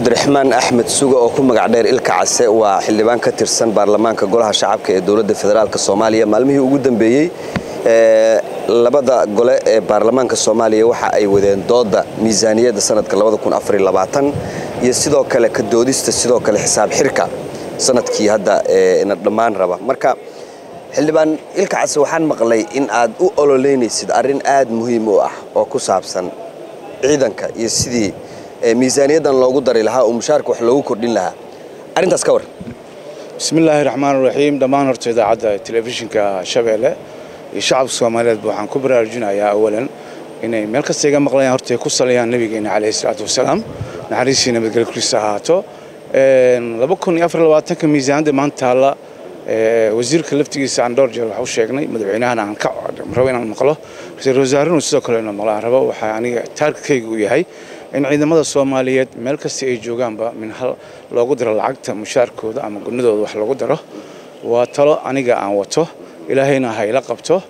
cabdiraxmaan axmed suga oo ku magac dheer ilka case waa xildhibaan ka tirsan baarlamaanka golaha shacabka ee dowladda federaalk soomaaliya. Maalmihii ugu dambeeyey labada gole ee baarlamaanka soomaaliya waxa ay wadeen dooda miisaaniyadda sanadka iyo sidoo kale ka doodista sidoo kale xisaab xirka sannadkii hadda na dhammaan raba. Marka xildhibaan ilka case waxaan maqlay in aad u ololeynaysid arrin aad muhiim u ah oo ku saabsan ciidanka iyo sidii ميزانيه loogu dari lahaa oo mushaarka wax loogu kordhin lahaa. Arrintaas ka بسم الله الرحمن الرحيم دمان هرت إذاعة تلفزيون كشبيلة الشعب الصومالي بوحان كبرى رجنا يا أولا إن ملك السيجا مقلين هرت كسليان النبي عليه الصلاة والسلام نعريسي نبي قل كل ساعاته لبكون يفر الوقت كم ميزان دمان تالا وزير كلفتي سان دور جل حوش شجني مدبعينا أنا عن كعب مروينا المقله وزير وزارين وسيدو كلنا ربا وحياني تارك كيجو يهي daro lacagta mushaarkooda ama gunadooda wax loogu daro waa talo aniga aan wato ilaahayna ha ila qabto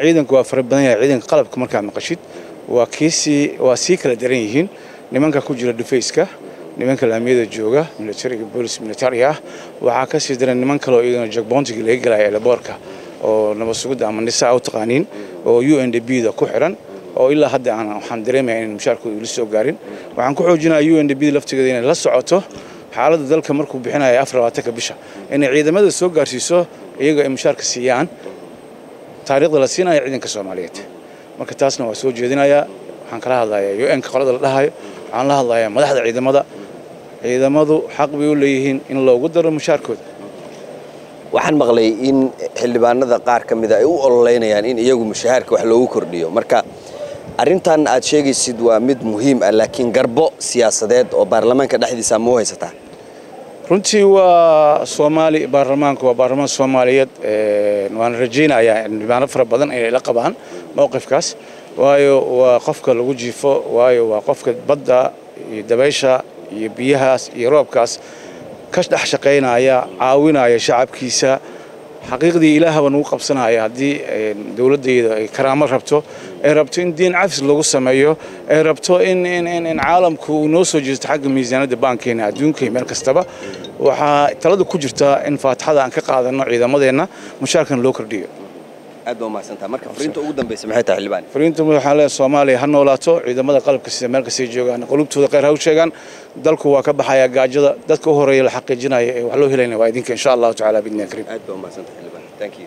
ciidanku waa fara badan yahay ciidanka qalabka markaad maqashid waa kiisii waa sii kala daran yihiin nimanka ku jira dhufayska nimanka laamiyada jooga militariga boolis militari ah waxaa ka sii daran niman kale oo iyagana jogboontiga laga gelaya eelaboorka oo nabad sugidda ama nisaa u taqaaniin oo u n d b da ku xiran oo ilaa hadda aan waxaan dareemaya inaan mushaarkooda ila soo gaarin. Waxaan ku xoojinayaa u n d b da laftigeeda inay la socoto. Xaaladda dalka markuu bixinaya afar labaatanka bisha. Inay ciidamada soo gaarsiiso iyaga ay mushaarka siiyaan. Taariikhda la siinaya ciidanka soomaaliyeed. Marka taasna waa soo jeedinayaa waxaan kala hadlayaa u n ka qolada la dhahayo. Waxaan la hadlayaa madaxda ciidamada. Ciidamadu xaq bay u leeyihiin in loogu daro mushaarkooda. Waxaan maqlay in xildhibaanada qaar ka mida ay u ololeynayaan in iyagu mushahaarka wax loogu kordhiyo. Marka arrintan aad sheegaysid waa mid muhiim ah laakiin garbo siyaasadeed oo baarlamaanka dhexdiisa ma u haysataa runtii waa soomaali baarlamaanku waa baarlamaan soomaaliyeed waan rajaynayaa xildhibaano fara badan inay la qabaan mowqifkaas. Waayo waa qofka lagu jiifo waayo waa qofka badda iyo dabaysha iyo biyahaas iyo roobkaas ka dhex shaqaynaya caawinaya shacabkiisa xaqiiqdii ilaahaba nagu qabsanaya haddii dowladdayda ay karaamo rabto ay rabto in diin cafis lagu sameeyo ay rabto in caalamku uu noo soo jeesto xagga miisaanadda baankeena adduunka iyo meel kastaba waxaa talada ku jirta in faatixada aan ka qaadano ciidamadeenna mushaarkan loo kordhiyo aad baa umahadsantaha marka fariinta ugu dambaysa maxay tahay xildhibaan fariinta waxaan leeyahay soomaaliya ha noolaato ciidamada qalabka sida meel kastay joogaan qulubtooda khayr ha u sheegaan dalku waa ka baxayaa gaajada dadka u horeeya la xaqiijinaya ee wax loo helayna waa idinka insha allahu tacaala biidni kariim aad baa umahadsantaha xildhibaan thank you